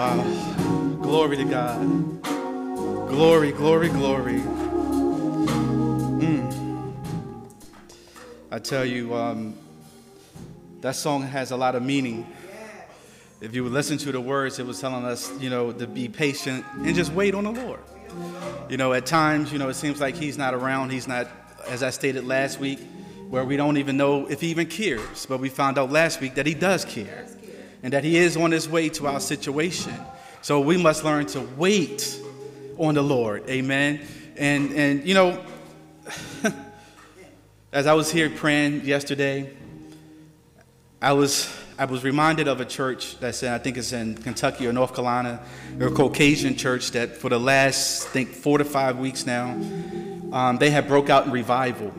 Wow. Glory to God. Glory, glory, glory. Mm. I tell you, um, that song has a lot of meaning. If you would listen to the words, it was telling us, you know, to be patient and just wait on the Lord. You know, at times, you know, it seems like He's not around. He's not, as I stated last week, where we don't even know if He even cares. But we found out last week that He does care and that He is on His way to our situation. So we must learn to wait on the Lord. Amen. And, and you know, as I was here praying yesterday, I was I was reminded of a church that's in, I think it's in Kentucky or North Carolina, a Caucasian church that for the last, I think, four to five weeks now, um, they have broke out in revival.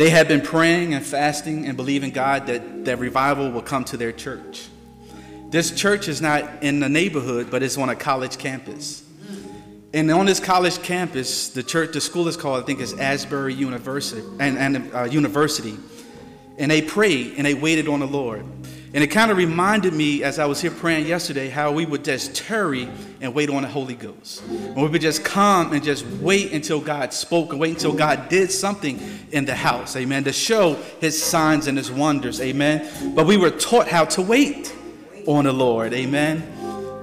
They had been praying and fasting and believing God that that revival will come to their church. This church is not in the neighborhood, but it's on a college campus. And on this college campus, the church, the school is called, I think, is Asbury University, and, and uh, University and they prayed and they waited on the Lord. And it kind of reminded me as I was here praying yesterday how we would just tarry and wait on the Holy Ghost. And we would just come and just wait until God spoke and wait until God did something in the house. Amen. To show his signs and his wonders. Amen. But we were taught how to wait on the Lord. Amen.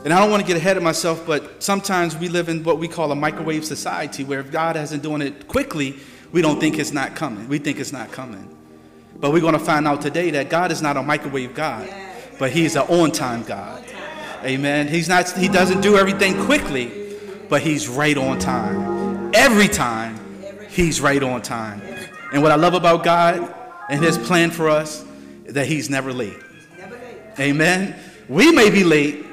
And I don't want to get ahead of myself, but sometimes we live in what we call a microwave society where if God hasn't doing it quickly, we don't think it's not coming. We think it's not coming. But we're going to find out today that God is not a microwave God, but He's an on time God. Amen. He's not, He doesn't do everything quickly, but He's right on time. Every time, He's right on time. And what I love about God and His plan for us is that He's never late. Amen. We may be late,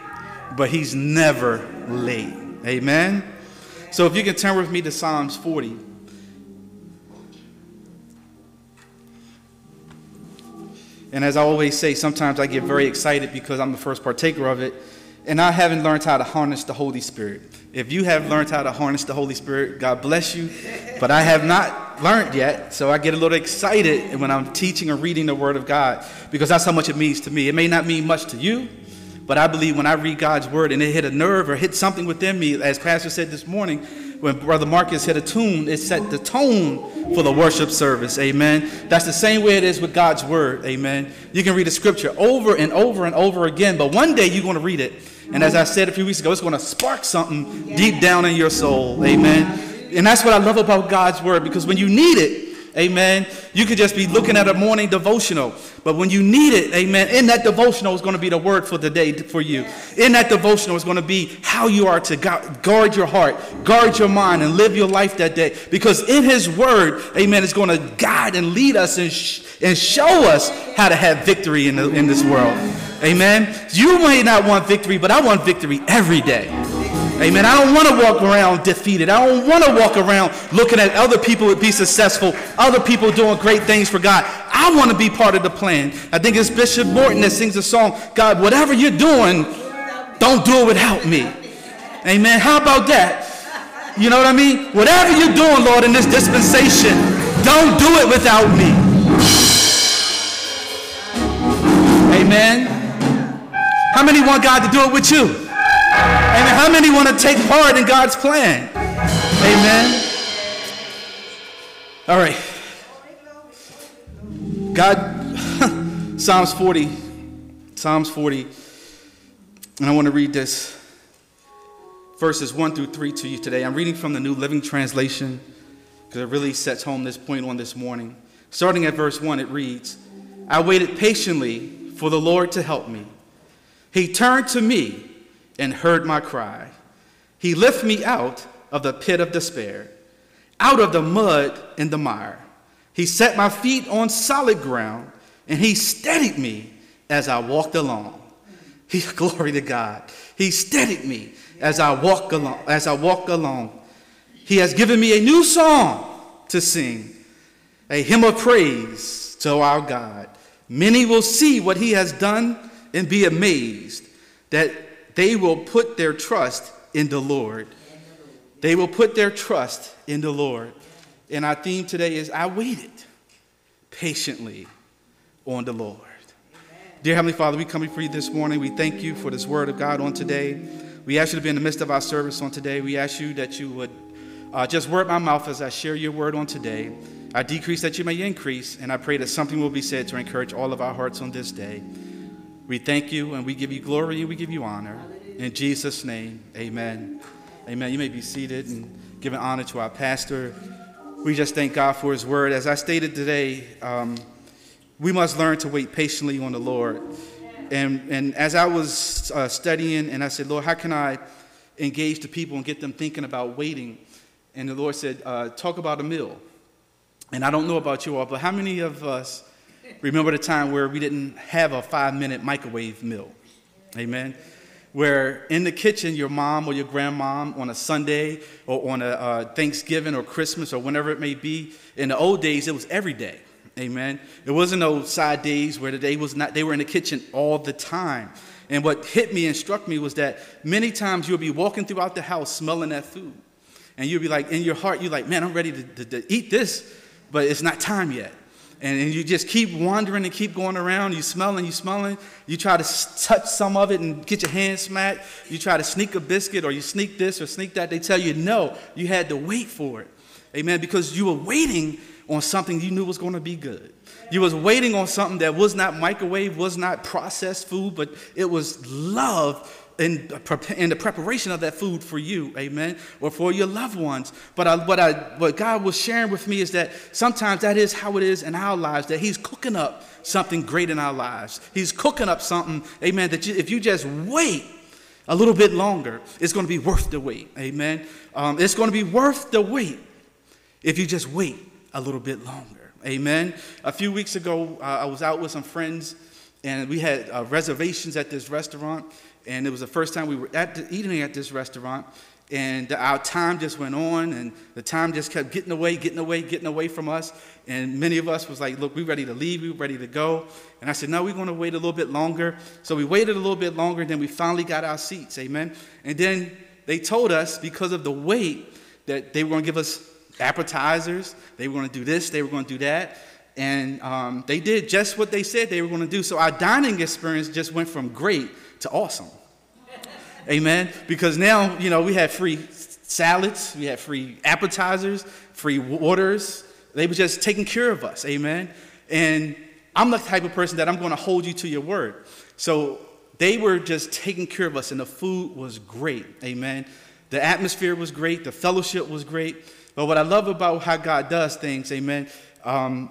but He's never late. Amen. So if you can turn with me to Psalms 40. And as I always say, sometimes I get very excited because I'm the first partaker of it. And I haven't learned how to harness the Holy Spirit. If you have learned how to harness the Holy Spirit, God bless you. But I have not learned yet. So I get a little excited when I'm teaching or reading the Word of God because that's how much it means to me. It may not mean much to you, but I believe when I read God's Word and it hit a nerve or hit something within me, as Pastor said this morning, when Brother Marcus hit a tune, it set the tone for the worship service. Amen. That's the same way it is with God's word. Amen. You can read the scripture over and over and over again, but one day you're going to read it. And as I said a few weeks ago, it's going to spark something deep down in your soul. Amen. And that's what I love about God's word because when you need it, Amen. You could just be looking at a morning devotional. But when you need it, amen, in that devotional is going to be the word for the day for you. In that devotional is going to be how you are to guard your heart, guard your mind, and live your life that day. Because in his word, amen, is going to guide and lead us and, sh- and show us how to have victory in, the, in this world. Amen. You may not want victory, but I want victory every day. Amen. I don't want to walk around defeated. I don't want to walk around looking at other people be successful, other people doing great things for God. I want to be part of the plan. I think it's Bishop Morton that sings the song, God, whatever you're doing, don't do it without me. Amen. How about that? You know what I mean? Whatever you're doing, Lord, in this dispensation, don't do it without me. Amen. How many want God to do it with you? Amen. How many want to take part in God's plan? Amen. All right. God, Psalms 40. Psalms 40. And I want to read this verses 1 through 3 to you today. I'm reading from the New Living Translation because it really sets home this point on this morning. Starting at verse 1, it reads I waited patiently for the Lord to help me. He turned to me and heard my cry. He lifted me out of the pit of despair, out of the mud and the mire. He set my feet on solid ground, and he steadied me as I walked along. He, glory to God. He steadied me as I walk along. As I walk along, He has given me a new song to sing, a hymn of praise to our God. Many will see what He has done and be amazed that they will put their trust in the Lord. They will put their trust in the Lord. And our theme today is I waited patiently on the Lord. Dear Heavenly Father, we come before you this morning. We thank you for this word of God on today. We ask you to be in the midst of our service on today. We ask you that you would uh, just word my mouth as I share your word on today. I decrease that you may increase, and I pray that something will be said to encourage all of our hearts on this day. We thank you and we give you glory and we give you honor. In Jesus' name, amen. Amen. You may be seated and give an honor to our pastor. We just thank God for his word. As I stated today, um, we must learn to wait patiently on the Lord. And, and as I was uh, studying, and I said, Lord, how can I engage the people and get them thinking about waiting? And the Lord said, uh, talk about a meal. And I don't know about you all, but how many of us remember the time where we didn't have a five minute microwave meal? Amen. Where in the kitchen, your mom or your grandmom on a Sunday or on a uh, Thanksgiving or Christmas or whenever it may be, in the old days, it was every day. Amen. It wasn't no side days where the day was not, they were in the kitchen all the time. And what hit me and struck me was that many times you'll be walking throughout the house smelling that food. And you'll be like, in your heart, you're like, man, I'm ready to, to, to eat this, but it's not time yet. And, and, you just keep wandering and keep going around. You smelling, you smelling. You try to touch some of it and get your hand smacked. You try to sneak a biscuit or you sneak this or sneak that. They tell you no. You had to wait for it. Amen. Because you were waiting on something you knew was going to be good. You was waiting on something that was not microwave, was not processed food, but it was love in, in the preparation of that food for you, amen, or for your loved ones. But I, what, I, what God was sharing with me is that sometimes that is how it is in our lives, that He's cooking up something great in our lives. He's cooking up something, amen, that you, if you just wait a little bit longer, it's going to be worth the wait, amen. Um, it's going to be worth the wait if you just wait a little bit longer. Amen. A few weeks ago, uh, I was out with some friends, and we had uh, reservations at this restaurant. And it was the first time we were at the, eating at this restaurant. And our time just went on, and the time just kept getting away, getting away, getting away from us. And many of us was like, "Look, we're ready to leave. We're ready to go." And I said, "No, we're going to wait a little bit longer." So we waited a little bit longer, and then we finally got our seats. Amen. And then they told us because of the wait that they were going to give us appetizers. They were going to do this, they were going to do that. And um, they did just what they said they were going to do. So our dining experience just went from great to awesome. Amen. Because now, you know, we had free salads, we had free appetizers, free waters. They were just taking care of us. Amen. And I'm the type of person that I'm going to hold you to your word. So they were just taking care of us, and the food was great. Amen. The atmosphere was great, the fellowship was great. But what I love about how God does things, amen, um,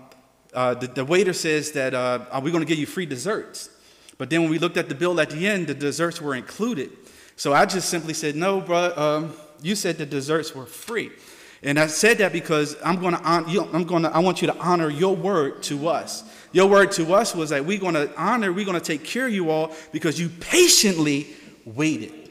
uh, the, the, waiter says that, uh, are we going to give you free desserts? But then when we looked at the bill at the end, the desserts were included. So I just simply said, no, bro, um, you said the desserts were free. And I said that because I'm going to, I'm going to, I want you to honor your word to us. Your word to us was that we're going to honor, we're going to take care of you all because you patiently waited.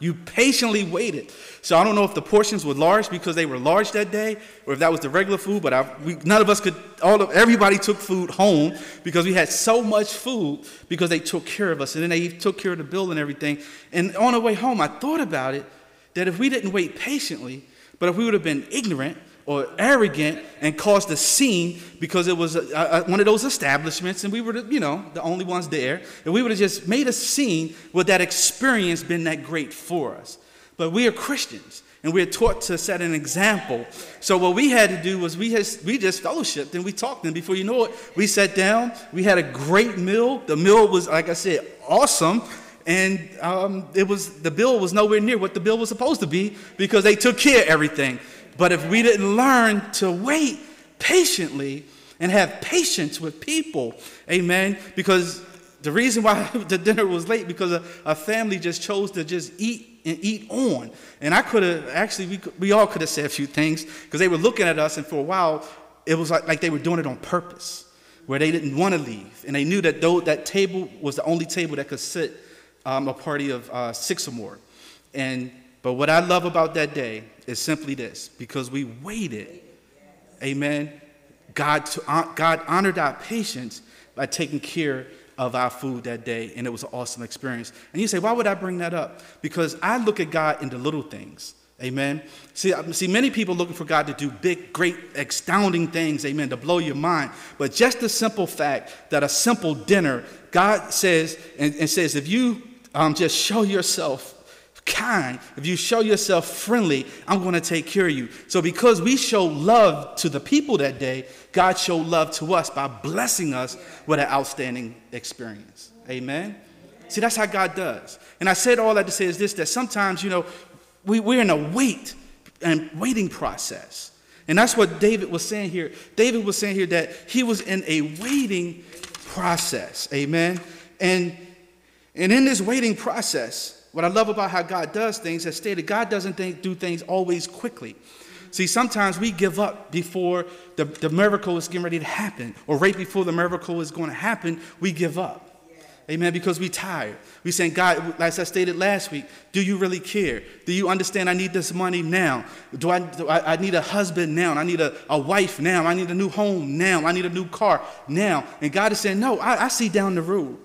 You patiently waited. So I don't know if the portions were large because they were large that day, or if that was the regular food. But I, we, none of us could. All of everybody took food home because we had so much food because they took care of us, and then they took care of the bill and everything. And on the way home, I thought about it that if we didn't wait patiently, but if we would have been ignorant, or arrogant and caused a scene because it was a, a, one of those establishments and we were, you know, the only ones there. And we would have just made a scene, would that experience been that great for us? But we are Christians and we're taught to set an example. So what we had to do was we, has, we just fellowshipped and we talked. And before you know it, we sat down. We had a great meal. The meal was, like I said, awesome. And um, it was the bill was nowhere near what the bill was supposed to be because they took care of everything. But if we didn't learn to wait patiently and have patience with people, amen, because the reason why the dinner was late because a, a family just chose to just eat and eat on. And I could have actually, we, we all could have said a few things because they were looking at us, and for a while, it was like, like they were doing it on purpose, where they didn't want to leave. And they knew that though that table was the only table that could sit um, a party of uh, six or more. And but what I love about that day is simply this because we waited, amen. God, to, God honored our patience by taking care of our food that day, and it was an awesome experience. And you say, why would I bring that up? Because I look at God in the little things. Amen. See, see, many people looking for God to do big, great, astounding things, amen, to blow your mind. But just the simple fact that a simple dinner, God says, and, and says, if you um, just show yourself kind, if you show yourself friendly, I'm going to take care of you. So, because we show love to the people that day, God showed love to us by blessing us with an outstanding experience. Amen. See, that's how God does. And I said all that to say is this that sometimes, you know, we, we're in a wait and waiting process. And that's what David was saying here. David was saying here that he was in a waiting process. Amen. And, and in this waiting process, what I love about how God does things, as stated, God doesn't think, do things always quickly. See, sometimes we give up before the, the miracle is getting ready to happen, or right before the miracle is going to happen, we give up. Amen. Because we tired. We saying, God, as I stated last week, do you really care? Do you understand I need this money now? Do I, do I, I, need a husband now? I need a, a wife now. I need a new home now. I need a new car now. And God is saying, no, I, I see down the road.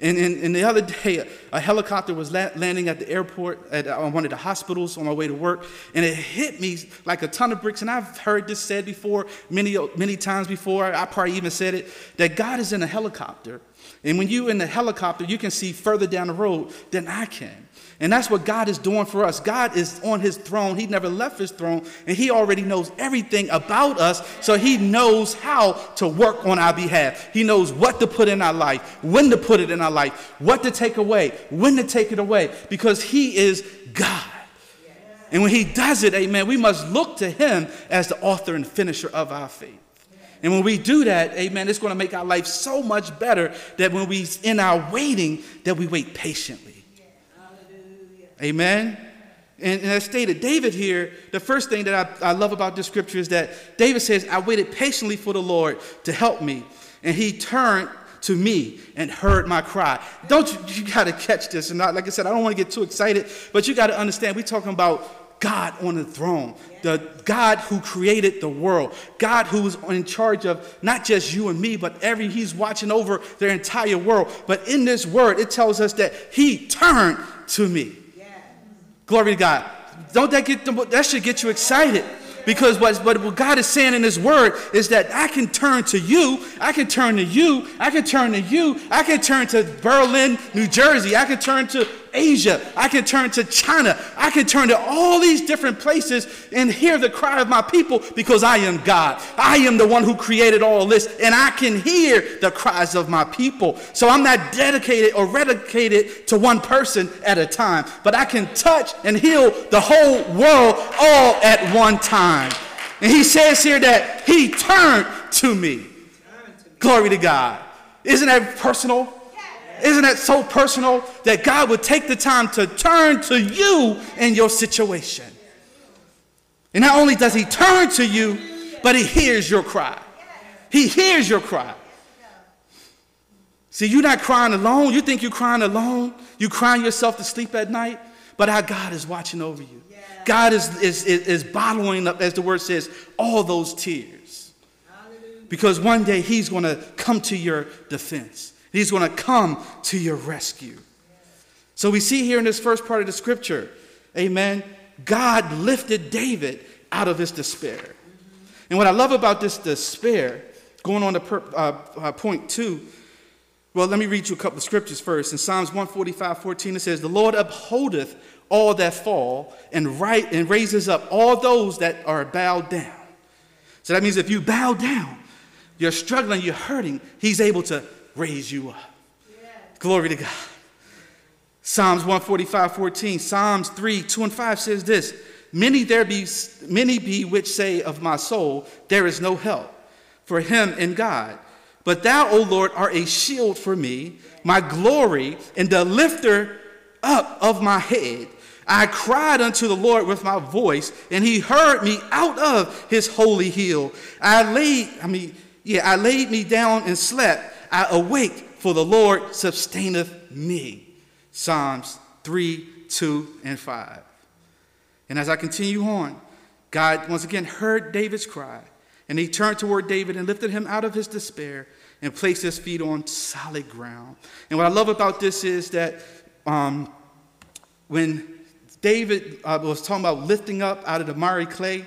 And, and, and, the other day, a helicopter was la- landing at the airport at uh, one of the hospitals on my way to work, and it hit me like a ton of bricks. And I've heard this said before, many, many times before. I probably even said it that God is in a helicopter. And when you're in the helicopter, you can see further down the road than I can. And that's what God is doing for us. God is on his throne. He never left his throne, and he already knows everything about us. So he knows how to work on our behalf. He knows what to put in our life, when to put it in our life, what to take away, when to take it away, because he is God. And when he does it, amen, we must look to him as the author and finisher of our faith. And when we do that, amen, it's going to make our life so much better that when we're in our waiting, that we wait patiently. Amen. And, and as stated, David here, the first thing that I, I love about this scripture is that David says, I waited patiently for the Lord to help me. And he turned to me and heard my cry. Don't you, you got to catch this. And not, like I said, I don't want to get too excited, but you got to understand, we're talking about God on the throne, the God who created the world, God who is in charge of not just you and me, but every, He's watching over their entire world. But in this word, it tells us that He turned to me. Glory to God. Don't that get that should get you excited. Because what, what God is saying in His Word is that I can turn to you, I can turn to you, I can turn to you, I can turn to Berlin, New Jersey, I can turn to Asia, I can turn to China, I can turn to all these different places and hear the cry of my people because I am God. I am the one who created all this, and I can hear the cries of my people. So I'm not dedicated or dedicated to one person at a time, but I can touch and heal the whole world all at one time. And he says here that he turned to me. Glory to God. Isn't that personal? Isn't that so personal that God would take the time to turn to you in your situation? And not only does He turn to you, but He hears your cry. He hears your cry. See, you're not crying alone. You think you're crying alone. You're crying yourself to sleep at night, but our God is watching over you. God is, is, is, is bottling up, as the word says, all those tears. Because one day He's going to come to your defense. He's going to come to your rescue. So we see here in this first part of the scripture, amen, God lifted David out of his despair. And what I love about this despair, going on to per, uh, uh, point two, well, let me read you a couple of scriptures first. In Psalms 145 14, it says, The Lord upholdeth all that fall and, right, and raises up all those that are bowed down. So that means if you bow down, you're struggling, you're hurting, He's able to raise you up. Glory to God. Psalms 145, 14. Psalms 3, 2 and 5 says this Many there be many be which say of my soul, There is no help for him in God. But thou, O Lord, art a shield for me, my glory, and the lifter up of my head. I cried unto the Lord with my voice, and he heard me out of his holy hill. I laid, I mean, yeah, I laid me down and slept. I awake, for the Lord sustaineth me. Psalms 3, 2, and 5. And as I continue on, God once again heard David's cry, and he turned toward David and lifted him out of his despair and placed his feet on solid ground. And what I love about this is that um, when David uh, was talking about lifting up out of the miry clay,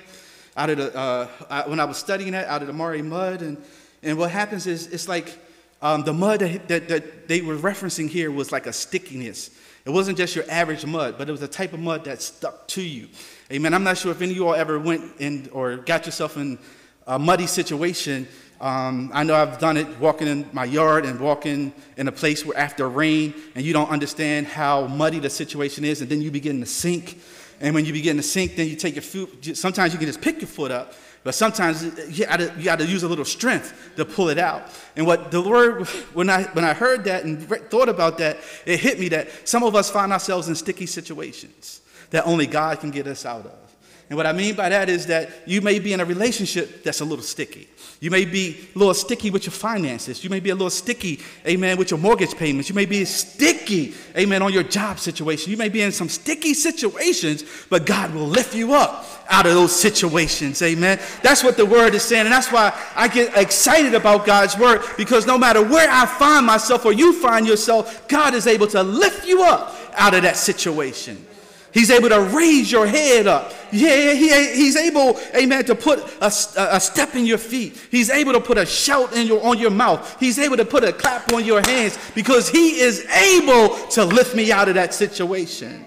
out of the, uh, when I was studying that, out of the miry mud. And, and what happens is it's like um, the mud that, that, that they were referencing here was like a stickiness. It wasn't just your average mud, but it was a type of mud that stuck to you. Amen. I'm not sure if any of you all ever went in or got yourself in a muddy situation. Um, I know I've done it walking in my yard and walking in a place where after rain and you don't understand how muddy the situation is, and then you begin to sink. And when you begin to sink, then you take your foot. Sometimes you can just pick your foot up, but sometimes you gotta, you gotta use a little strength to pull it out. And what the Lord, when I, when I heard that and thought about that, it hit me that some of us find ourselves in sticky situations that only God can get us out of. And what I mean by that is that you may be in a relationship that's a little sticky. You may be a little sticky with your finances. You may be a little sticky, amen, with your mortgage payments. You may be sticky, amen, on your job situation. You may be in some sticky situations, but God will lift you up out of those situations, amen. That's what the word is saying. And that's why I get excited about God's word because no matter where I find myself or you find yourself, God is able to lift you up out of that situation. He's able to raise your head up. Yeah, he, he's able, amen, to put a, a step in your feet. He's able to put a shout in your, on your mouth. He's able to put a clap on your hands because he is able to lift me out of that situation.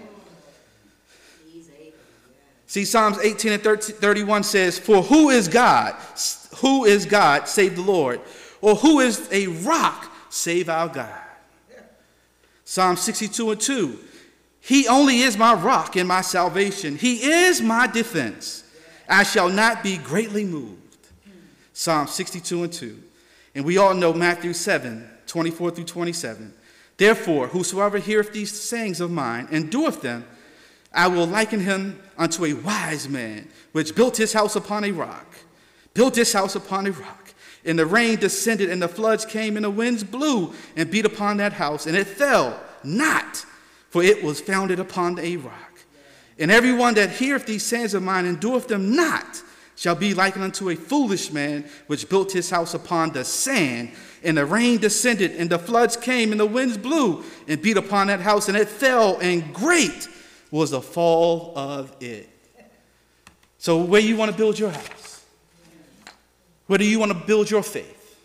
See, Psalms 18 and 30, 31 says, For who is God? Who is God, save the Lord? Or who is a rock, save our God? Psalm 62 and 2 he only is my rock and my salvation. He is my defense. I shall not be greatly moved. Psalm 62 and 2. And we all know Matthew 7, 24 through 27. Therefore, whosoever heareth these sayings of mine and doeth them, I will liken him unto a wise man, which built his house upon a rock. Built his house upon a rock. And the rain descended, and the floods came, and the winds blew and beat upon that house, and it fell not for it was founded upon a rock. And everyone that heareth these sayings of mine and doeth them not shall be likened unto a foolish man which built his house upon the sand. And the rain descended, and the floods came, and the winds blew and beat upon that house, and it fell, and great was the fall of it. So, where you want to build your house? Where do you want to build your faith?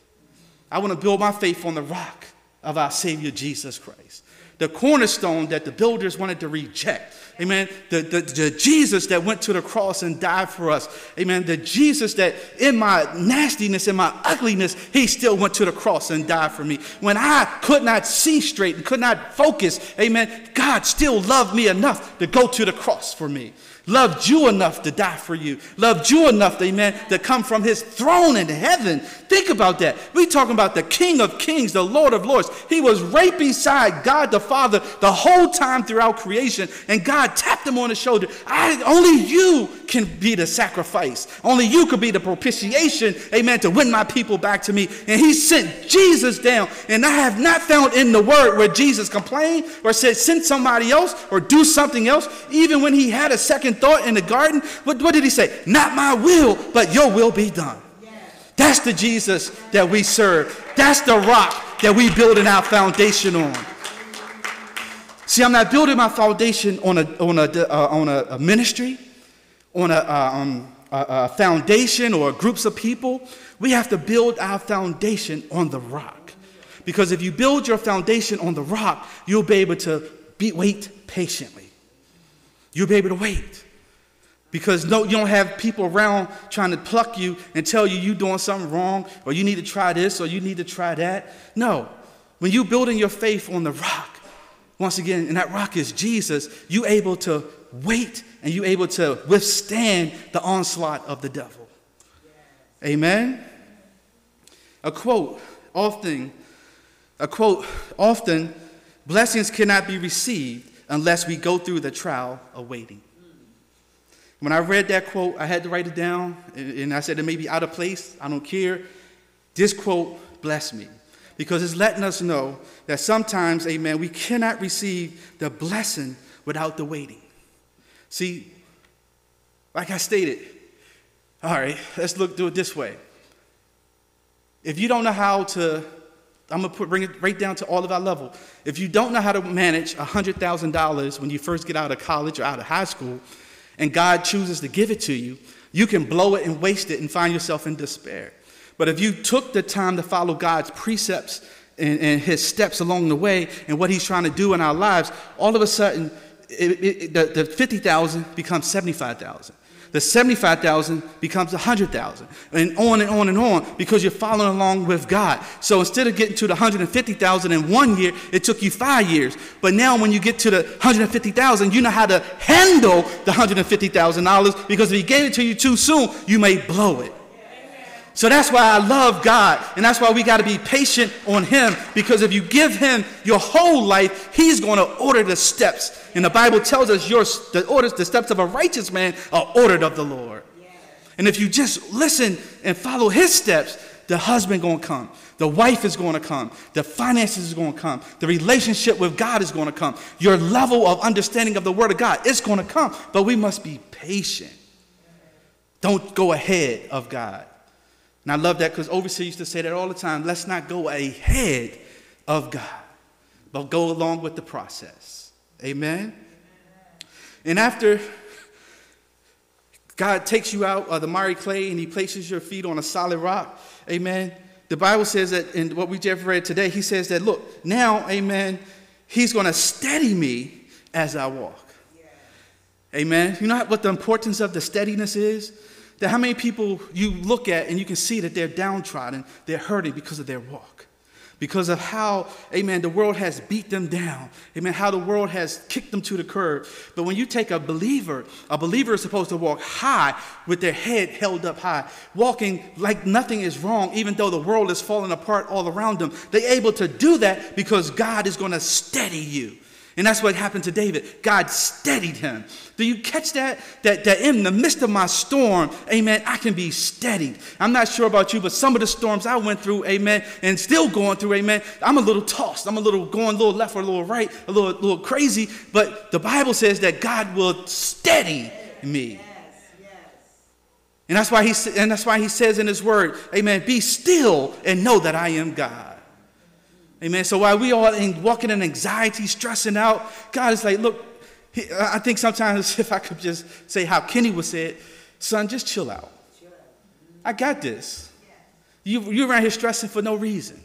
I want to build my faith on the rock of our Savior Jesus Christ the cornerstone that the builders wanted to reject. Amen. The, the, the, Jesus that went to the cross and died for us. Amen. The Jesus that in my nastiness, in my ugliness, he still went to the cross and died for me. When I could not see straight and could not focus, amen, God still loved me enough to go to the cross for me loved you enough to die for you, loved you enough, amen, to come from his throne in heaven. Think about that. we talking about the King of Kings, the Lord of Lords. He was right beside God the Father the whole time throughout creation, and God tapped him on the shoulder. I, only you can be the sacrifice. Only you could be the propitiation, amen, to win my people back to me. And he sent Jesus down. And I have not found in the word where Jesus complained or said, send somebody else or do something else. Even when he had a second thought in the garden, what, what did he say? Not my will, but your will be done. That's the Jesus that we serve. That's the rock that we building our foundation on. See, I'm not building my foundation on a, on a, uh, on a, a ministry, on a, uh, um, a, a foundation or groups of people. We have to build our foundation on the rock. Because if you build your foundation on the rock, you'll be able to be, wait patiently. You'll be able to wait. Because no, you don't have people around trying to pluck you and tell you you're doing something wrong or you need to try this or you need to try that. No. When you're building your faith on the rock, once again, and that rock is Jesus, you're able to wait and you're able to withstand the onslaught of the devil. Amen. A quote, often, a quote, often, blessings cannot be received unless we go through the trial of waiting. When I read that quote, I had to write it down, and I said it may be out of place. I don't care. This quote blessed me because it's letting us know that sometimes, amen, we cannot receive the blessing without the waiting. See, like I stated, all right, let's look do it this way. If you don't know how to I'm going to bring it right down to all of our level. If you don't know how to manage $100,000 when you first get out of college or out of high school, and God chooses to give it to you, you can blow it and waste it and find yourself in despair. But if you took the time to follow God's precepts and, and his steps along the way and what he's trying to do in our lives, all of a sudden, it, it, the, the 50,000 becomes 75,000 the 75,000 becomes 100,000 and on and on and on because you're following along with God. So instead of getting to the 150,000 in one year, it took you five years. But now when you get to the 150,000, you know how to handle the $150,000 because if he gave it to you too soon, you may blow it. So that's why I love God. And that's why we got to be patient on Him. Because if you give Him your whole life, He's going to order the steps. And the Bible tells us your, the, orders, the steps of a righteous man are ordered of the Lord. And if you just listen and follow His steps, the husband going to come. The wife is going to come. The finances is going to come. The relationship with God is going to come. Your level of understanding of the Word of God is going to come. But we must be patient. Don't go ahead of God. And I love that because Overseer used to say that all the time. Let's not go ahead of God, but go along with the process. Amen? And after God takes you out of the miry clay and he places your feet on a solid rock, amen. The Bible says that in what we just read today, he says that, look, now, amen, he's going to steady me as I walk. Amen. You know what the importance of the steadiness is? That how many people you look at and you can see that they're downtrodden, they're hurting because of their walk. Because of how, amen, the world has beat them down. Amen, how the world has kicked them to the curb. But when you take a believer, a believer is supposed to walk high with their head held up high, walking like nothing is wrong, even though the world is falling apart all around them. They're able to do that because God is going to steady you. And that's what happened to David. God steadied him. Do you catch that? That, that in the midst of my storm, amen, I can be steadied. I'm not sure about you, but some of the storms I went through, amen, and still going through, amen, I'm a little tossed. I'm a little going a little left or a little right, a little, a little crazy. But the Bible says that God will steady me. And that's why he and that's why he says in his word, Amen, be still and know that I am God. Amen. So while we all in, walking in anxiety, stressing out, God is like, look, I think sometimes if I could just say how Kenny would say it, son, just chill out. I got this. You, you're around here stressing for no reason.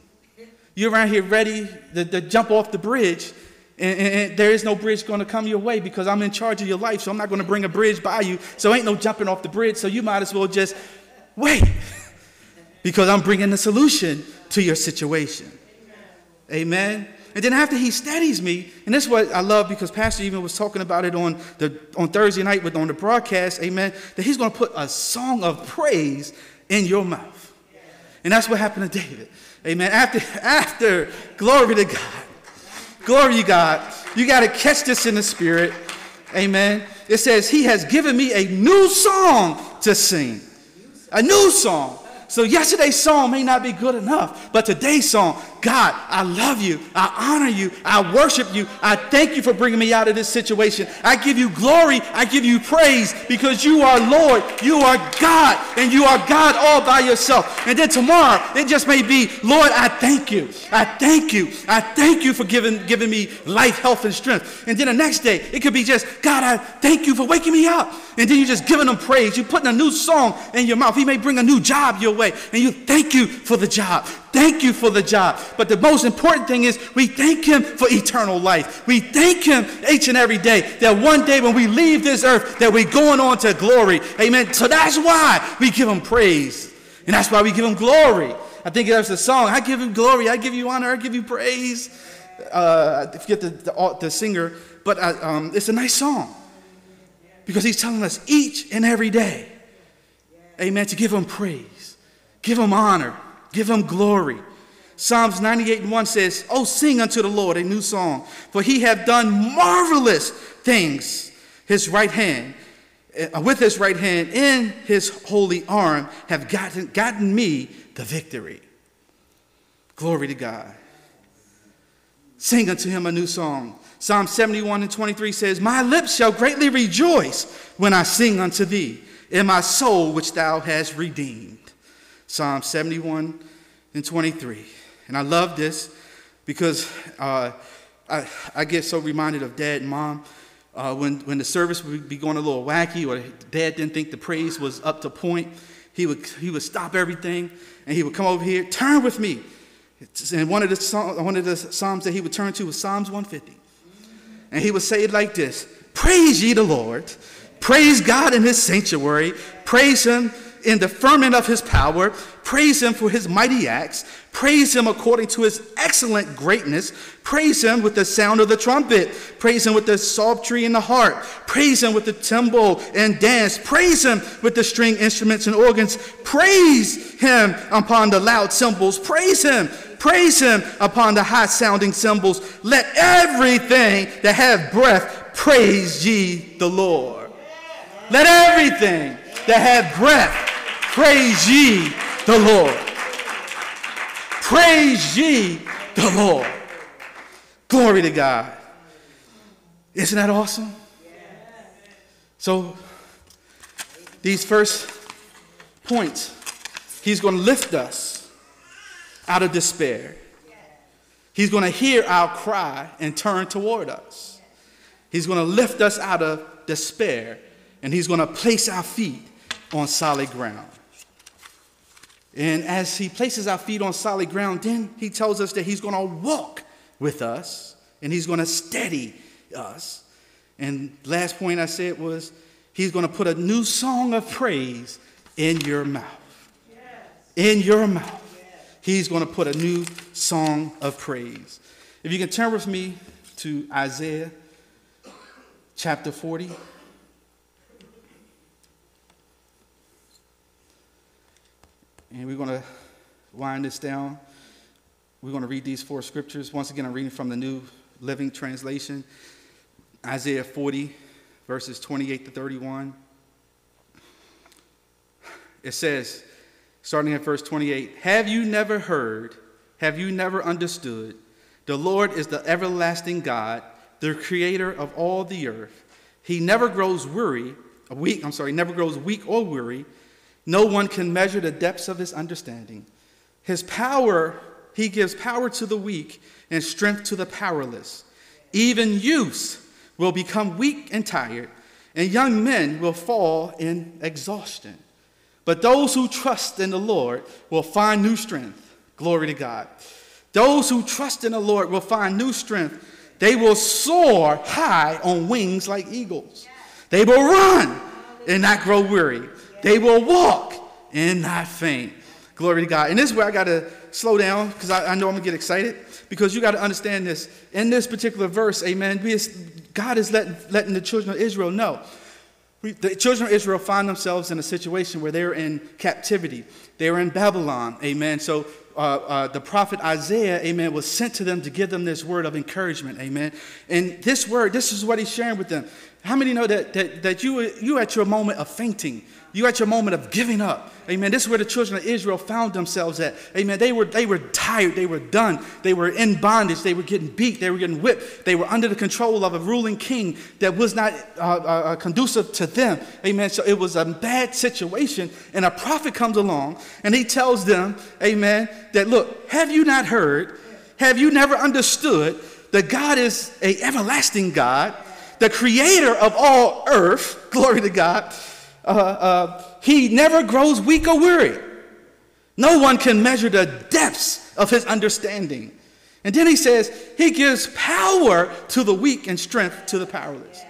You're around here ready to, to jump off the bridge, and, and, and, there is no bridge going to come your way because I'm in charge of your life, so I'm not going to bring a bridge by you. So ain't no jumping off the bridge, so you might as well just wait because I'm bringing the solution to your situation. Amen. And then after he steadies me, and this is what I love because Pastor even was talking about it on the on Thursday night with on the broadcast, amen, that he's going to put a song of praise in your mouth. And that's what happened to David. Amen. After after glory to God. Glory to God. You got to catch this in the spirit. Amen. It says, He has given me a new song to sing. A new song. So yesterday's song may not be good enough, but today's song, God, I love you. I honor you. I worship you. I thank you for bringing me out of this situation. I give you glory. I give you praise because you are Lord. You are God, and you are God all by yourself. And then tomorrow, it just may be, Lord, I thank you. I thank you. I thank you for giving, giving me life, health, and strength. And then the next day, it could be just, God, I thank you for waking me up. And then you're just giving him praise. You're putting a new song in your mouth. He may bring a new job your way, and you thank you for the job. Thank you for the job. But the most important thing is we thank Him for eternal life. We thank Him each and every day that one day when we leave this earth, that we're going on to glory. Amen. So that's why we give Him praise. And that's why we give Him glory. I think that's a song I give Him glory, I give you honor, I give you praise. Uh, I forget the, the, the singer, but uh, um, it's a nice song because He's telling us each and every day, amen, to give Him praise, give Him honor Give him glory. Psalms 98 and 1 says, Oh, sing unto the Lord a new song, for he hath done marvelous things. His right hand, uh, with his right hand in his holy arm, have gotten, gotten me the victory. Glory to God. Sing unto him a new song. Psalm 71 and 23 says, My lips shall greatly rejoice when I sing unto thee, in my soul which thou hast redeemed. Psalm 71 and 23. And I love this because uh, I, I get so reminded of dad and mom. Uh, when, when the service would be going a little wacky or dad didn't think the praise was up to point, he would, he would stop everything and he would come over here, turn with me. And one of, the, one of the Psalms that he would turn to was Psalms 150. And he would say it like this Praise ye the Lord, praise God in his sanctuary, praise him in the firmament of his power. Praise him for his mighty acts. Praise him according to his excellent greatness. Praise him with the sound of the trumpet. Praise him with the psaltery and the harp. Praise him with the timbrel and dance. Praise him with the string instruments and organs. Praise him upon the loud cymbals. Praise him. Praise him upon the high sounding cymbals. Let everything that have breath praise ye the Lord. Let everything that have breath Praise ye the Lord. Praise ye the Lord. Glory to God. Isn't that awesome? So, these first points, he's going to lift us out of despair. He's going to hear our cry and turn toward us. He's going to lift us out of despair and he's going to place our feet on solid ground. And as he places our feet on solid ground, then he tells us that he's going to walk with us and he's going to steady us. And last point I said was he's going to put a new song of praise in your mouth. Yes. In your mouth. Yes. He's going to put a new song of praise. If you can turn with me to Isaiah chapter 40. And we're going to wind this down. We're going to read these four scriptures. Once again, I'm reading from the New Living Translation Isaiah 40, verses 28 to 31. It says, starting at verse 28 Have you never heard? Have you never understood? The Lord is the everlasting God, the creator of all the earth. He never grows weary, a weak, I'm sorry, never grows weak or weary. No one can measure the depths of his understanding. His power, he gives power to the weak and strength to the powerless. Even youths will become weak and tired, and young men will fall in exhaustion. But those who trust in the Lord will find new strength. Glory to God. Those who trust in the Lord will find new strength. They will soar high on wings like eagles. They will run and not grow weary. They will walk and not faint. Glory to God. And this is where I got to slow down because I, I, know I'm going to get excited because you got to understand this. In this particular verse, amen, God is letting, letting the children of Israel know. The children of Israel find themselves in a situation where they're in captivity. They're in Babylon, amen. So uh, uh, the prophet Isaiah, amen, was sent to them to give them this word of encouragement, amen. And this word, this is what he's sharing with them. How many know that, that, that you, you at your moment of fainting, you at your moment of giving up. Amen. This is where the children of Israel found themselves at. Amen. They were, they were tired. They were done. They were in bondage. They were getting beat. They were getting whipped. They were under the control of a ruling king that was not uh, uh, uh, conducive to them. Amen. So it was a bad situation. And a prophet comes along and he tells them, Amen, that look, have you not heard? Have you never understood that God is a everlasting God, the creator of all earth? Glory to God uh, uh, he never grows weak or weary. No one can measure the depths of his understanding. And then he says, He gives power to the weak and strength to the powerless.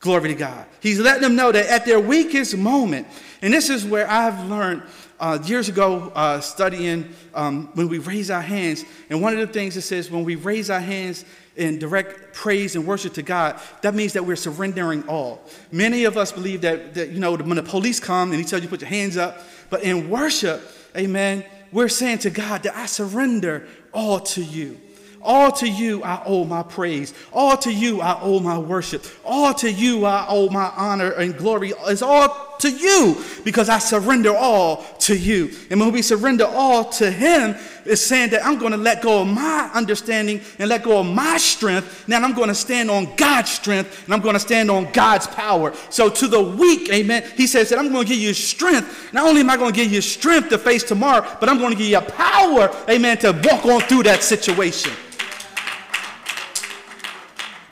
Glory to God. He's letting them know that at their weakest moment, and this is where I've learned uh, years ago uh, studying um, when we raise our hands, and one of the things it says when we raise our hands in direct praise and worship to God, that means that we're surrendering all. Many of us believe that, that you know, when the police come and he tells you put your hands up, but in worship, amen, we're saying to God that I surrender all to you. All to you I owe my praise. All to you I owe my worship. All to you I owe my honor and glory. It's all to you because I surrender all to you. And when we surrender all to Him, it's saying that I'm going to let go of my understanding and let go of my strength. Now I'm going to stand on God's strength and I'm going to stand on God's power. So to the weak, amen, He says that I'm going to give you strength. Not only am I going to give you strength to face tomorrow, but I'm going to give you power, amen, to walk on through that situation.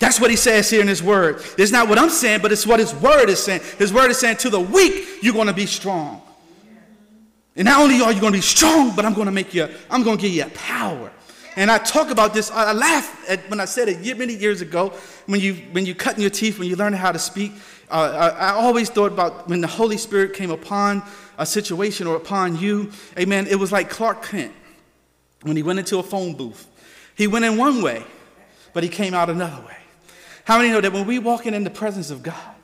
That's what he says here in his word. It's not what I'm saying, but it's what his word is saying. His word is saying to the weak, you're going to be strong. And not only are you going to be strong, but I'm going to make you, I'm going to give you power. And I talk about this, I laugh at when I said it many years ago, when you when you cutting your teeth, when you learn how to speak. Uh, I, I always thought about when the Holy Spirit came upon a situation or upon you. Amen. It was like Clark Kent when he went into a phone booth. He went in one way, but he came out another way. How many know that when we walk in the presence of God,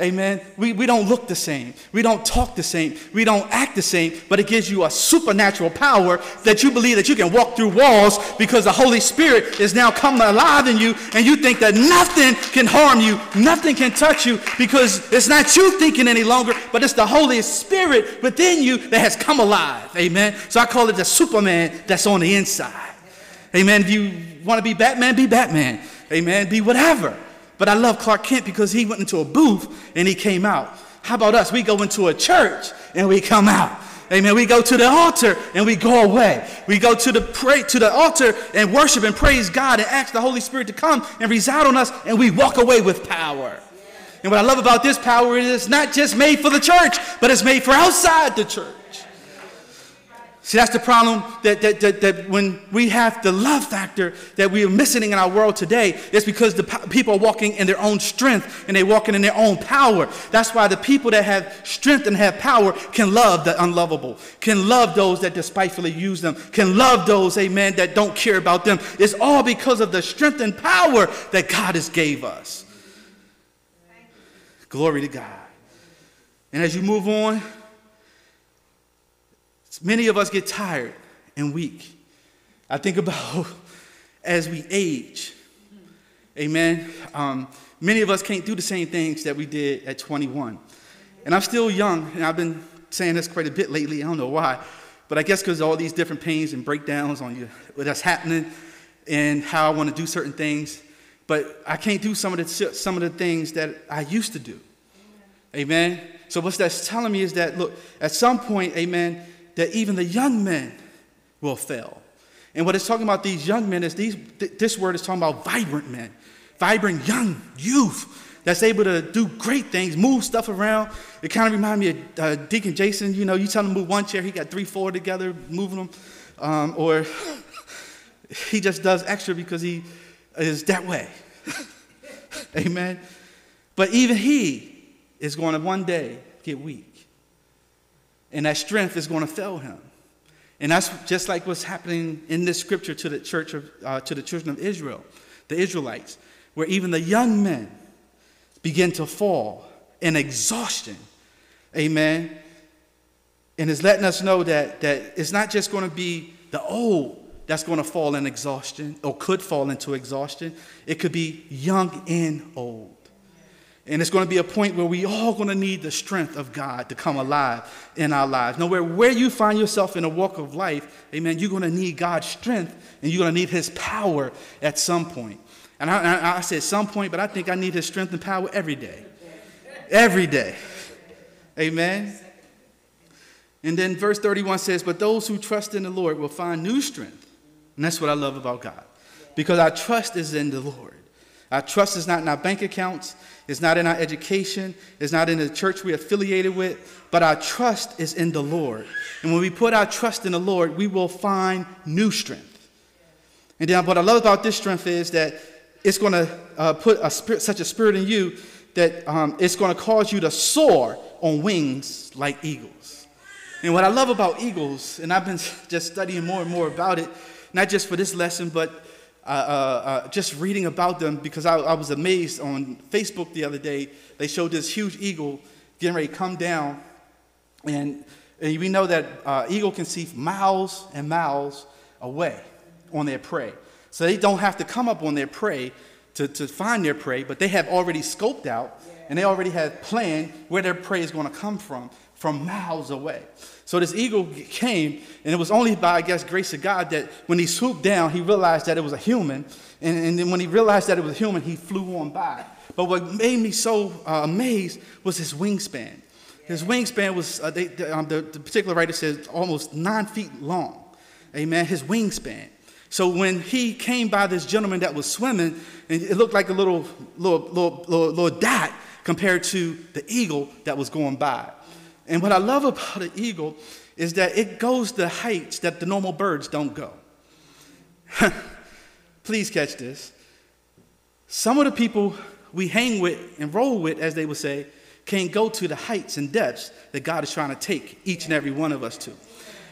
Amen. We, we don't look the same. We don't talk the same. We don't act the same, but it gives you a supernatural power that you believe that you can walk through walls because the Holy Spirit is now come alive in you and you think that nothing can harm you, nothing can touch you because it's not you thinking any longer, but it's the Holy Spirit within you that has come alive. Amen. So I call it the Superman that's on the inside. Amen. If you want to be Batman, be Batman. Amen. Be whatever. But I love Clark Kent because he went into a booth and he came out. How about us? We go into a church and we come out. Amen. We go to the altar and we go away. We go to the pray to the altar and worship and praise God and ask the Holy Spirit to come and reside on us and we walk away with power. And what I love about this power is it's not just made for the church, but it's made for outside the church. See, that's the problem that, that, that, that, when we have the love factor that we are missing in our world today, it's because the people are walking in their own strength and they're walking in their own power. That's why the people that have strength and have power can love the unlovable, can love those that despitefully use them, can love those, amen, that don't care about them. It's all because of the strength and power that God has gave us. Glory to God. And as you move on, Many of us get tired and weak. I think about as we age. Amen. Um, many of us can't do the same things that we did at 21. And I'm still young, and I've been saying this quite a bit lately. I don't know why, but I guess because all these different pains and breakdowns on you, that's happening, and how I want to do certain things. But I can't do some of the some of the things that I used to do. Amen. So what that's telling me is that look, at some point, Amen that even the young men will fail. And what it's talking about these young men is these, th- this word is talking about vibrant men, vibrant young youth that's able to do great things, move stuff around. It kind of reminds me of uh, Deacon Jason. You know, you tell him to move one chair, he got three, four together, moving them. Um, or he just does extra because he is that way. Amen. But even he is going to one day get weak and that strength is going to fail him. And that's just like what's happening in this scripture to the church of, uh, to the children of Israel, the Israelites, where even the young men begin to fall in exhaustion. Amen. And it's letting us know that, that it's not just going to be the old that's going to fall in exhaustion or could fall into exhaustion. It could be young and old. And it's going to be a point where we all going to need the strength of God to come alive in our lives. Nowhere where you find yourself in a walk of life, amen, you're going to need God's strength and you're going to need his power at some point. And I, I, I said some point, but I think I need his strength and power every day. Every day. Amen. And then verse 31 says, But those who trust in the Lord will find new strength. And that's what I love about God. Because our trust is in the Lord. Our trust is not in our bank accounts. It's not in our education. It's not in the church we're affiliated with. But our trust is in the Lord. And when we put our trust in the Lord, we will find new strength. And then what I love about this strength is that it's going to uh, put a spirit, such a spirit in you that um, it's going to cause you to soar on wings like eagles. And what I love about eagles, and I've been just studying more and more about it, not just for this lesson, but uh, uh, just reading about them because I, I, was amazed on Facebook the other day. They showed this huge eagle getting ready to come down. And, and we know that uh, eagle can see miles and miles away on their prey. So they don't have to come up on their prey to, to find their prey, but they have already scoped out And they already had planned where their prey is going to come from, from miles away. So this eagle came, and it was only by, I guess, grace of God that when he swooped down, he realized that it was a human. And, and then when he realized that it was a human, he flew on by. But what made me so uh, amazed was his wingspan. His wingspan was, uh, they, the, um, the, the particular writer says, almost nine feet long. Amen. His wingspan. So when he came by this gentleman that was swimming, and it looked like a little, little, little, little, little dot compared to the eagle that was going by. And what I love about an eagle is that it goes the heights that the normal birds don't go. Please catch this. Some of the people we hang with and roll with, as they would say, can't go to the heights and depths that God is trying to take each and every one of us to.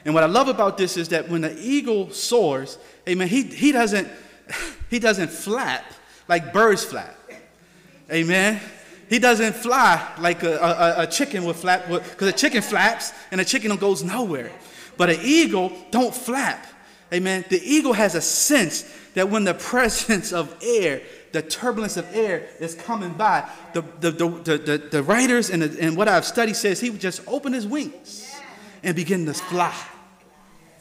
And what I love about this is that when the eagle soars, amen, he, he, doesn't, he doesn't flap like birds flap. Amen. He doesn't fly like a, a, a chicken would flap, because a chicken flaps and a chicken goes nowhere. But an eagle don't flap. Amen. The eagle has a sense that when the presence of air, the turbulence of air is coming by, the, the, the, the, the writers and, the, and what I've studied says he would just open his wings and begin to fly.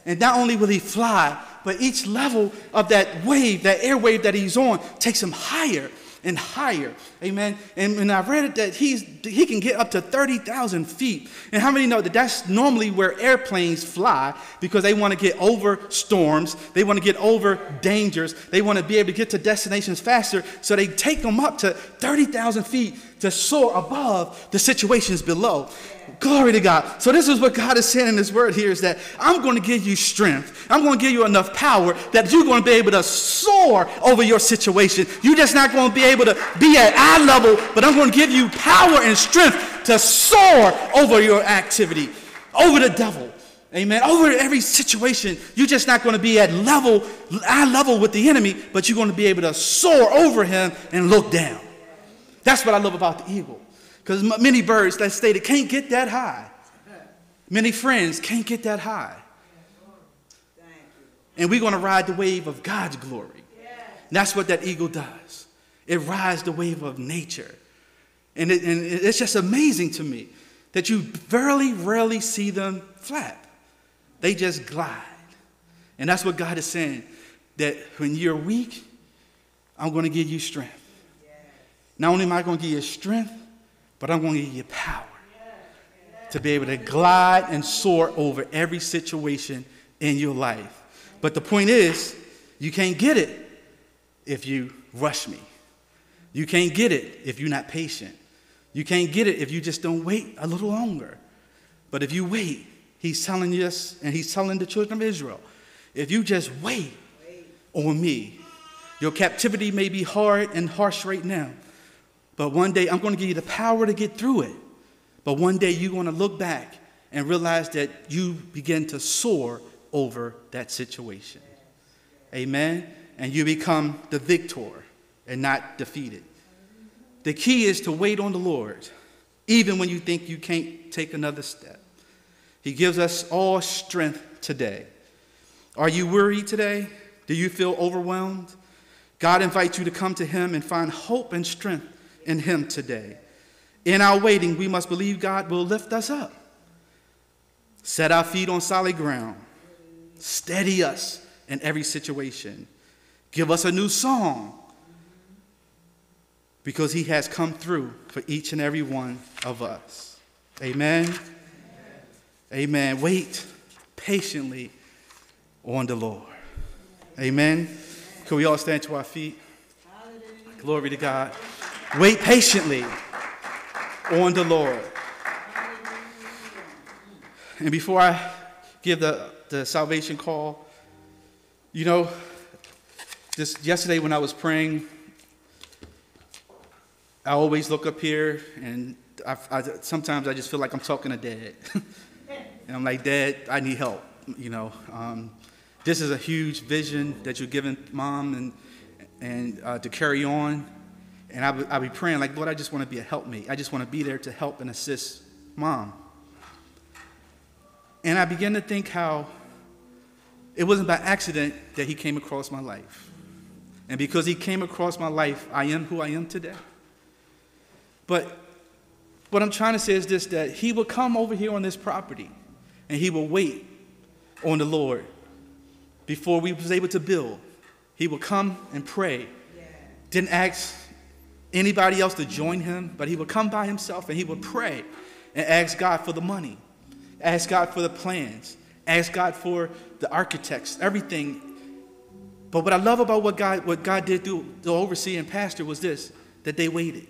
And not only will he fly, but each level of that wave, that air wave that he's on, takes him higher and higher. Amen. And, and I read it that he's, he can get up to 30,000 feet. And how many know that that's normally where airplanes fly because they want to get over storms, they want to get over dangers, they want to be able to get to destinations faster. So they take them up to 30,000 feet to soar above the situations below. Glory to God. So this is what God is saying in His Word here is that I'm going to give you strength. I'm going to give you enough power that you're going to be able to soar over your situation. You're just not going to be able to be at eye level, but I'm going to give you power and strength to soar over your activity, over the devil. Amen. Over every situation, you're just not going to be at level, eye level with the enemy, but you're going to be able to soar over him and look down. That's what I love about the eagle. Because many birds, say, they can't get that high. Many friends can't get that high. And we're going to ride the wave of God's glory. And that's what that eagle does. It rides the wave of nature. And, it, and it's just amazing to me that you very rarely see them flap. They just glide. And that's what God is saying that when you're weak, I'm going to give you strength. Not only am I going to give you strength, but I'm going to give you power to be able to glide and soar over every situation in your life. But the point is, you can't get it if you rush me. You can't get it if you're not patient. You can't get it if you just don't wait a little longer. But if you wait, he's telling us, and he's telling the children of Israel, if you just wait on me, your captivity may be hard and harsh right now, but one day I'm going to give you the power to get through it. But one day you're going to look back and realize that you begin to soar over that situation. Amen? And you become the victor and not defeated. The key is to wait on the Lord, even when you think you can't take another step. He gives us all strength today. Are you worried today? Do you feel overwhelmed? God invites you to come to Him and find hope and strength in Him today. In our waiting, we must believe God will lift us up, set our feet on solid ground, steady us in every situation, give us a new song because He has come through for each and every one of us. Amen. Amen. Amen. Wait patiently on the Lord. Amen. Can we all stand to our feet? Glory to God. Wait patiently on the Lord. And before I give the, the salvation call, you know, just yesterday when I was praying, I always look up here and I, I, sometimes I just feel like I'm talking to dad. and I'm like, Dad, I need help. You know, um, this is a huge vision that you're giving mom and, and uh, to carry on. And I would, I be praying, like, Lord, I just want to be a helpmate. I just want to be there to help and assist mom. And I began to think how it wasn't by accident that he came across my life. And because he came across my life, I am who I am today. But what I'm trying to say is this that he will come over here on this property and he will wait on the Lord before we was able to build. He will come and pray. Didn't ask anybody else to join him, but he would come by himself and he would pray and ask God for the money, ask God for the plans, ask God for the architects, everything. But what I love about what God, what God did through the overseer and pastor was this that they waited.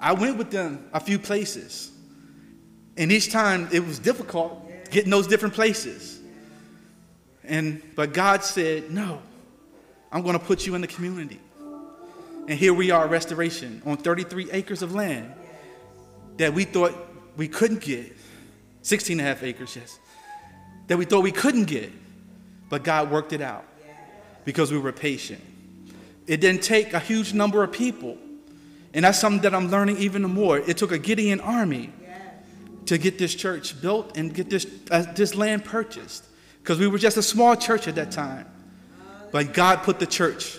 I went with them a few places, and each time it was difficult getting those different places. And but God said, No, I'm going to put you in the community. And here we are, restoration, on 33 acres of land that we thought we couldn't get. 16 and a half acres, yes. That we thought we couldn't get. But God worked it out because we were patient. It didn't take a huge number of people. And that's something that I'm learning even more. It took a Gideon army to get this church built and get this, uh, this land purchased because we were just a small church at that time. But God put the church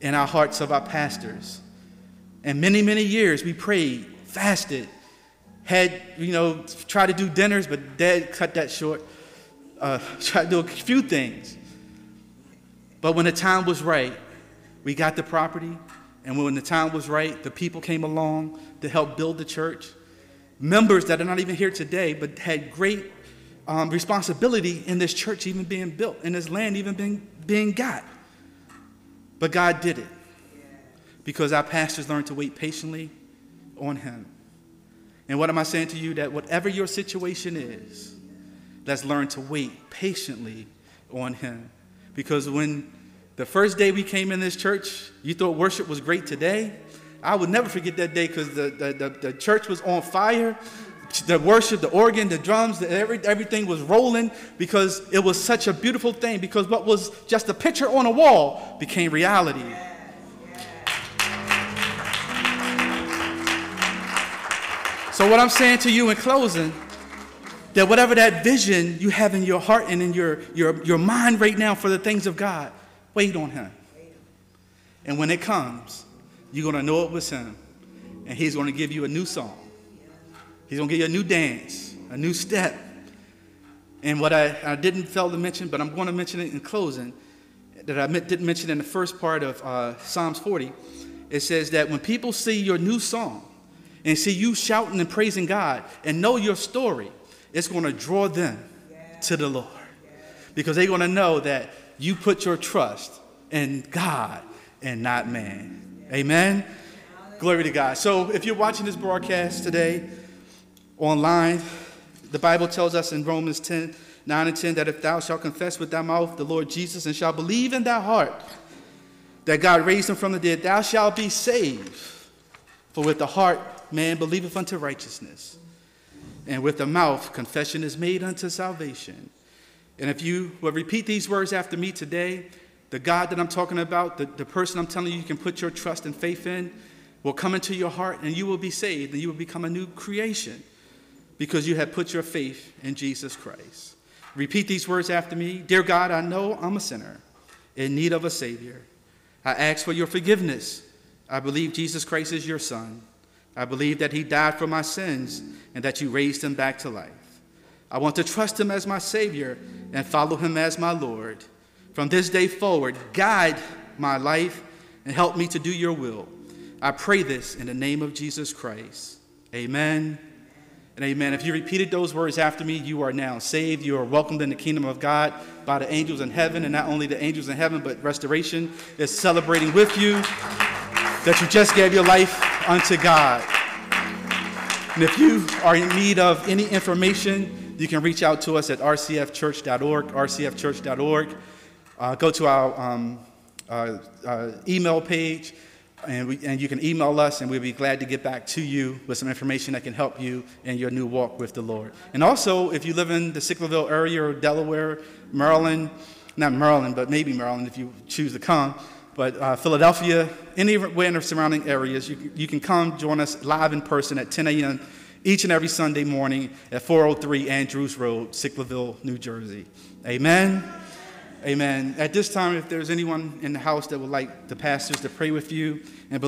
in our hearts of our pastors. And many, many years we prayed, fasted, had, you know, tried to do dinners, but dad cut that short. Uh, tried to do a few things. But when the time was right, we got the property. And when the time was right, the people came along to help build the church. Members that are not even here today, but had great um, responsibility in this church even being built, in this land even being, being got. But God did it because our pastors learned to wait patiently on Him. And what am I saying to you? That whatever your situation is, let's learn to wait patiently on Him. Because when the first day we came in this church, you thought worship was great today. I would never forget that day because the, the, the, the, church was on fire. The worship, the organ, the drums, the, every, everything was rolling because it was such a beautiful thing. Because what was just a picture on a wall became reality. So, what I'm saying to you in closing, that whatever that vision you have in your heart and in your, your, your mind right now for the things of God, wait on Him. And when it comes, you're going to know it was Him. And He's going to give you a new song. He's going to give you a new dance, a new step. And what I, I didn't fail to mention, but I'm going to mention it in closing, that I didn't mention in the first part of uh, Psalms 40, it says that when people see your new song, and see you shouting and praising God and know your story, it's going to draw them to the Lord. Because they're going to know that you put your trust in God and not man. Amen? Glory to God. So if you're watching this broadcast today online, the Bible tells us in Romans 10 9 and 10 that if thou shalt confess with thy mouth the Lord Jesus and shalt believe in thy heart that God raised him from the dead, thou shalt be saved. For with the heart man believeth unto righteousness, and with the mouth confession is made unto salvation. And if you will repeat these words after me today, the God that I'm talking about, the, the person I'm telling you you can put your trust and faith in, will come into your heart and you will be saved and you will become a new creation because you have put your faith in Jesus Christ. Repeat these words after me Dear God, I know I'm a sinner in need of a Savior. I ask for your forgiveness. I believe Jesus Christ is your Son. I believe that he died for my sins and that you raised him back to life. I want to trust him as my Savior and follow him as my Lord. From this day forward, guide my life and help me to do your will. I pray this in the name of Jesus Christ. Amen and amen. If you repeated those words after me, you are now saved. You are welcomed in the kingdom of God by the angels in heaven, and not only the angels in heaven, but restoration is celebrating with you that you just gave your life unto God. And if you are in need of any information, you can reach out to us at rcfchurch.org, rcfchurch.org. Uh, go to our um, uh, uh, email page, and, we, and you can email us, and we'll be glad to get back to you with some information that can help you in your new walk with the Lord. And also, if you live in the Sicklerville area or Delaware, Maryland, not Maryland, but maybe Maryland if you choose to come, but uh, Philadelphia, anywhere in the surrounding areas, you, you can come join us live in person at 10 a.m. each and every Sunday morning at 403 Andrews Road, Sicklerville, New Jersey. Amen. Amen. At this time, if there's anyone in the house that would like the pastors to pray with you and